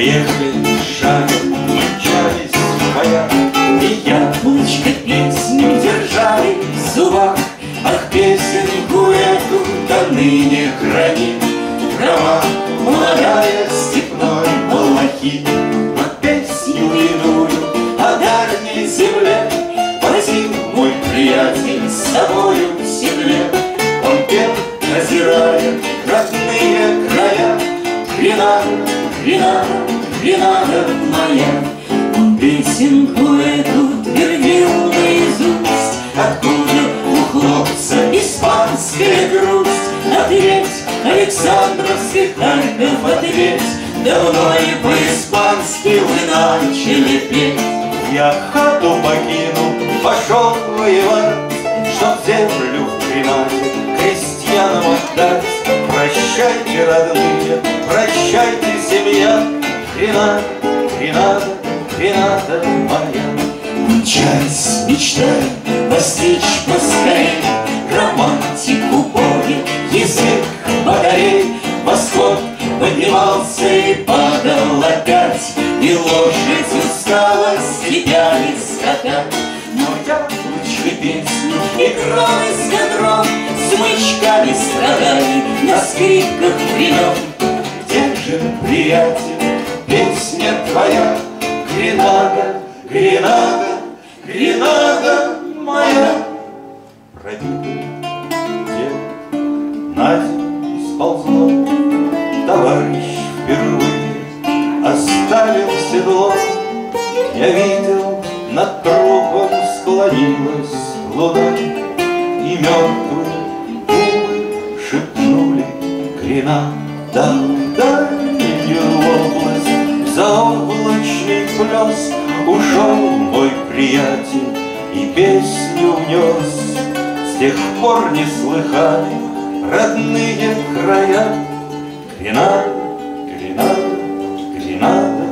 Поехали шагом, мчались в боя, И яблочко песню держали в зубах, Ах, песенку эту до ныне храни. Трава молодая степной малахит, Под песню иную о дальней земле. Возил мой приятель с собою в седле. Он пел, озирая родные края, Гренада, Гренада, Гренада моя. Песенку эту твердил наизусть, Откуда у хлопца испанская грусть? Ответь, Александровский Харьков, ответь, Давно и по-испански вы начали петь. Я хату покинул, пошел воевать, Чтоб землю в крестьянам отдать. Прощайте, родные, прощайте, семья, Гренада, Гренада, Гренада моя. Мчась, мечтай, постичь Романтику боли, язык батарей Восход поднимался и падал опять. И лошадь устала, слепяли скакать Но яблочко песню играл эскадрон. Смычками страдали на скрипках времен. Где же, приятель, твоя Гренада, Гренада, тех пор не слыхали родные края. Гренада, Гренада, Гренада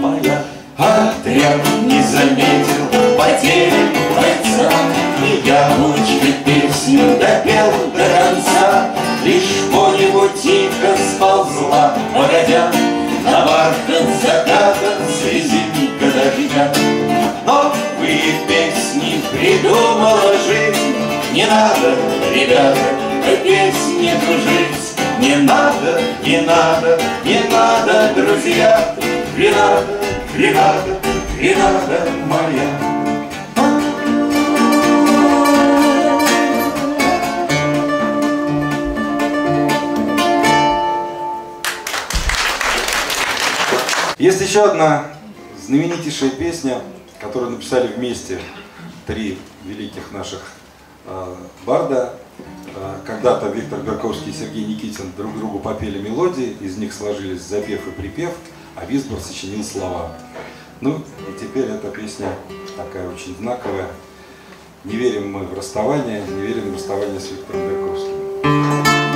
моя. Отряд не заметил потери бойца И яблочко песню допел до конца. Лишь по небу тихо сползла, погодя На бархат заката слезинка дождя. Новые песни придумала жизнь Не надо, ребята, песни дружить не надо, не надо, не надо, друзья, Гренада, Гренада, Гренада моя. Есть еще одна знаменитейшая песня, которую написали вместе три великих наших барда. Э, Когда-то Виктор Горковский и Сергей Никитин друг другу попели мелодии, из них сложились запев и припев, а Висбор сочинил слова. Ну и теперь эта песня такая очень знаковая. Не верим мы в расставание, не верим в расставание с Виктором Горковским.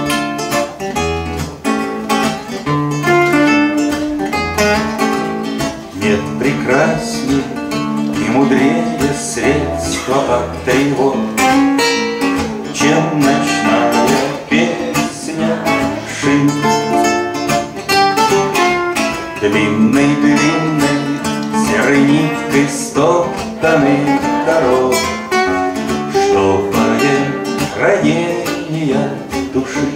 Ниткой стоптаны дорог, Штопая ранения души.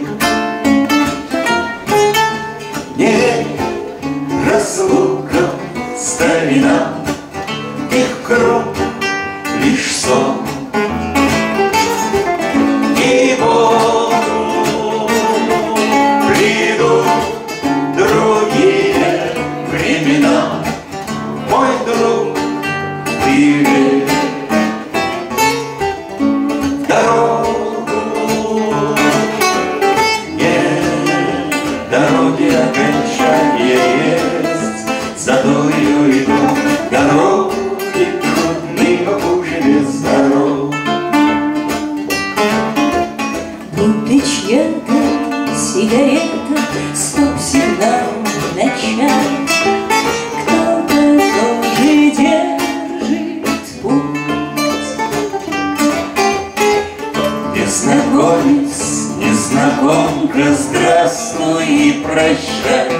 Незнакомец, незнакомка, здравствуй и прощай.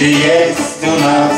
Есть у нас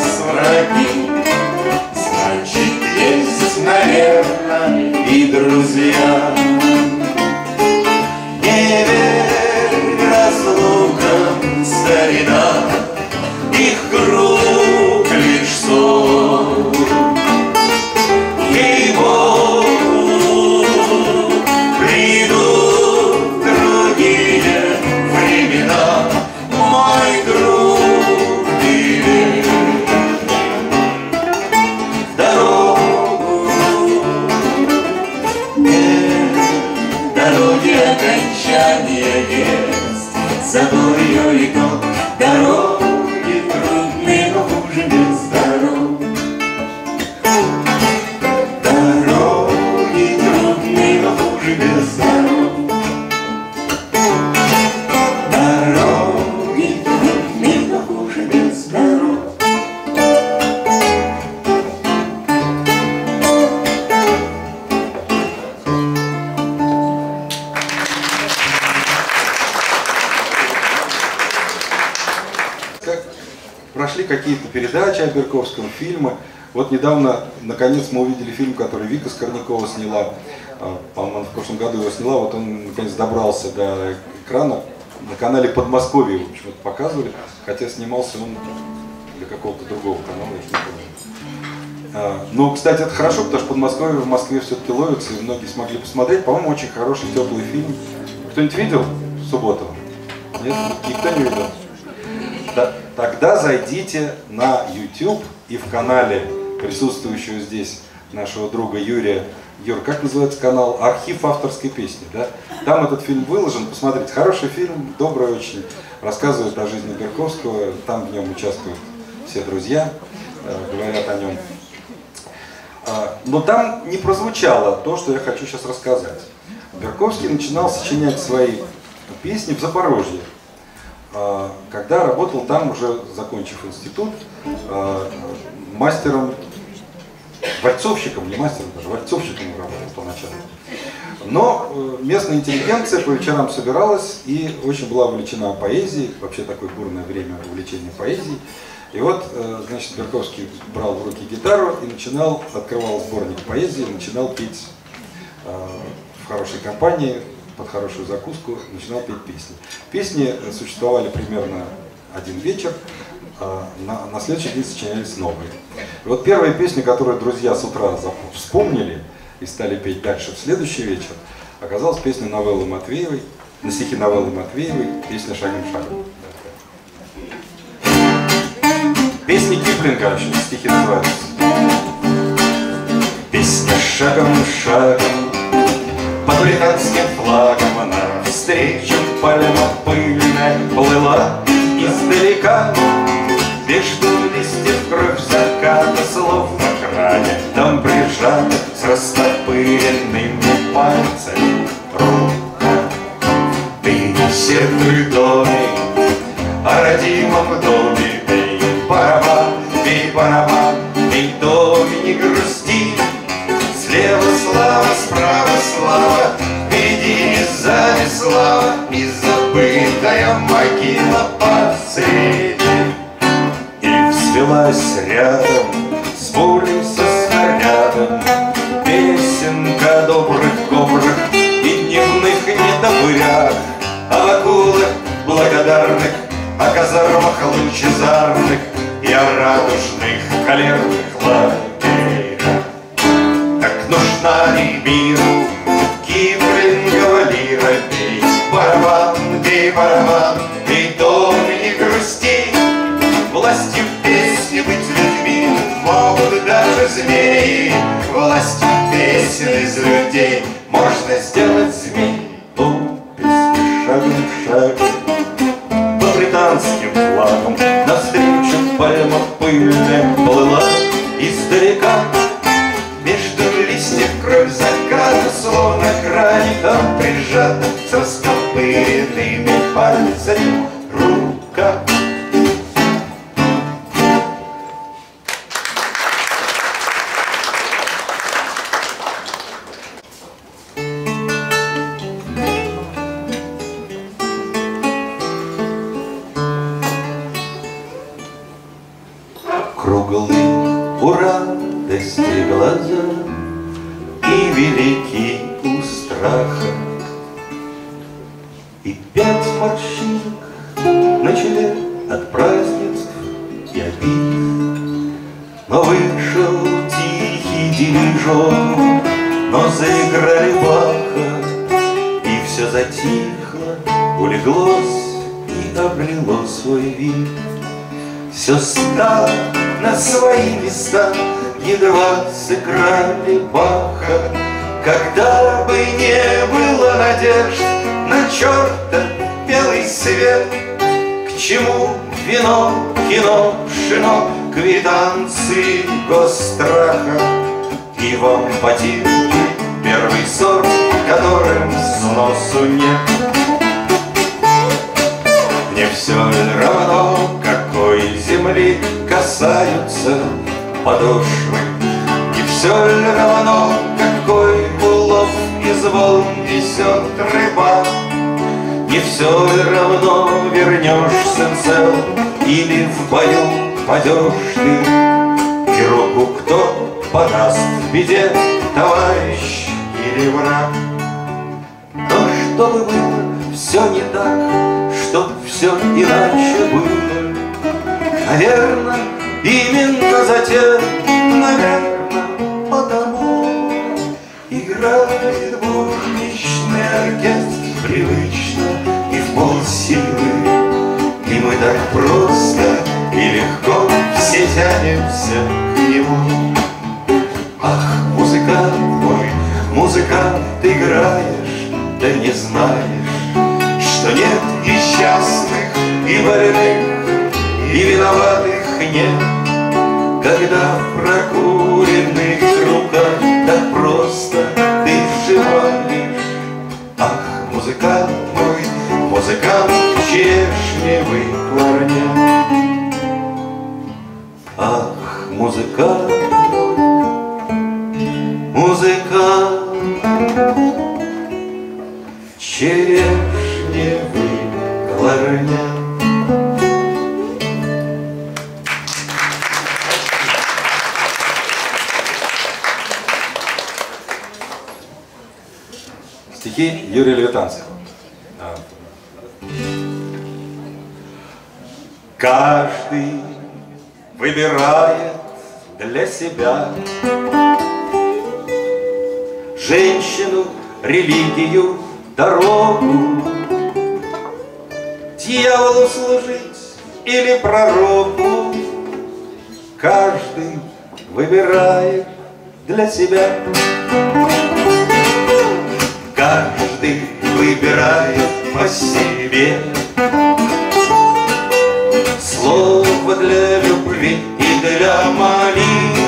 какие-то передачи о Берковском, фильмы. Вот недавно, наконец, мы увидели фильм, который Вика Скорнякова сняла. А, По-моему, в прошлом году его сняла. Вот он, наконец, добрался до экрана. На канале Подмосковье его почему-то показывали. Хотя снимался он для какого-то другого канала, я не помню. А, Ну, кстати, это хорошо, потому что Подмосковье в Москве все-таки ловится, и многие смогли посмотреть. По-моему, очень хороший, теплый фильм. Кто-нибудь видел в субботу? Нет? Никто не видел? Да, тогда зайдите на YouTube и в канале присутствующего здесь нашего друга Юрия. Юр, как называется канал? Архив авторской песни, да? Там этот фильм выложен, посмотрите. Хороший фильм, добрый очень, рассказывает о жизни Берковского. Там в нем участвуют все друзья, э, говорят о нем. А, Но там не прозвучало то, что я хочу сейчас рассказать. Берковский начинал сочинять свои песни в Запорожье. А, когда работал там, уже закончив институт, а, мастером, вальцовщиком, не мастером даже, вальцовщиком работал поначалу. Но э, местная интеллигенция по вечерам собиралась и очень была увлечена поэзией, вообще такое бурное время увлечения поэзией. И вот, э, значит, Берковский брал в руки гитару и начинал, открывал сборник поэзии, начинал петь э, в хорошей компании, под хорошую закуску, начинал петь песни. Песни э, существовали примерно один вечер, а на, на следующий день сочинялись новые. И вот первая песня, которую друзья с утра вспомнили и стали петь дальше в следующий вечер, оказалась песня Новеллы Матвеевой, на стихи Новеллы Матвеевой, песня «Шагом шагом». Песни Киплинга, стихи называются. Песня шагом шагом Под британским флагом Навстречу пыльная Плыла издалека. Между листьев кровь заката Словно кране Там прижата с растопыренными пальцами Рука. Ты не сердуй доме О родимом доме Бей барабан, бей барабан забытая могила посреди. И взвелась рядом с пулей со снарядом Песенка добрых кобрах и дневных недобырях О акулах благодарных, о казармах лучезарных И о радужных холерных лагерях так нужна ли миру песен из людей Можно сделать змей О, песня шагом шагом По британским флагам Навстречу пальма пыльная Плыла издалека. Между листьев кровь заката, словно грани там прижата с растопыренными пальцами пять морщинок на челе от празднеств и обид. Но вышел тихий дирижер, но заиграли Баха, И все затихло, улеглось и обрело свой вид. Все стало на свои места, едва сыграли Баха, Когда бы не было надежд на черта белый свет, К чему вино, кино, шино, квитанции госстраха И вам потин первый сорт, которым сносу нет. Мне все равно, какой земли касаются подошвы, И все равно, какой улов из волн несет рыба. Не все равно вернешься цел Или в бою падешь ты. И руку кто подаст в беде Товарищ или враг? Но чтобы было все не так Чтоб все иначе было. Наверно, именно затем Наверно, потому Играет будничный оркестр Привычно. и полсилы И мы так просто и легко Все тянемся к нему. Ах, музыкант мой, музыкант, играешь, да не знаешь, Что нет несчастных и больных, и виноватых нет, Когда в Стихи Юрия Левитанского. Каждый выбирает для себя Женщину, религию, дорогу. Дьяволу служить или пророку. Каждый выбирает для себя Каждый выбирает по себе. Слово для любви и для молитвы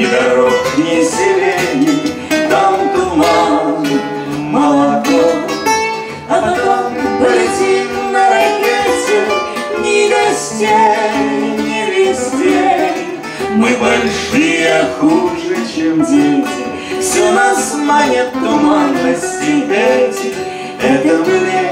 ни дорог, ни селений, там туман, молоко. А потом полетим на ракете, ни гостей, ни вестей. Мы большие, хуже, чем дети, все на свете манят туманности эти, это млечность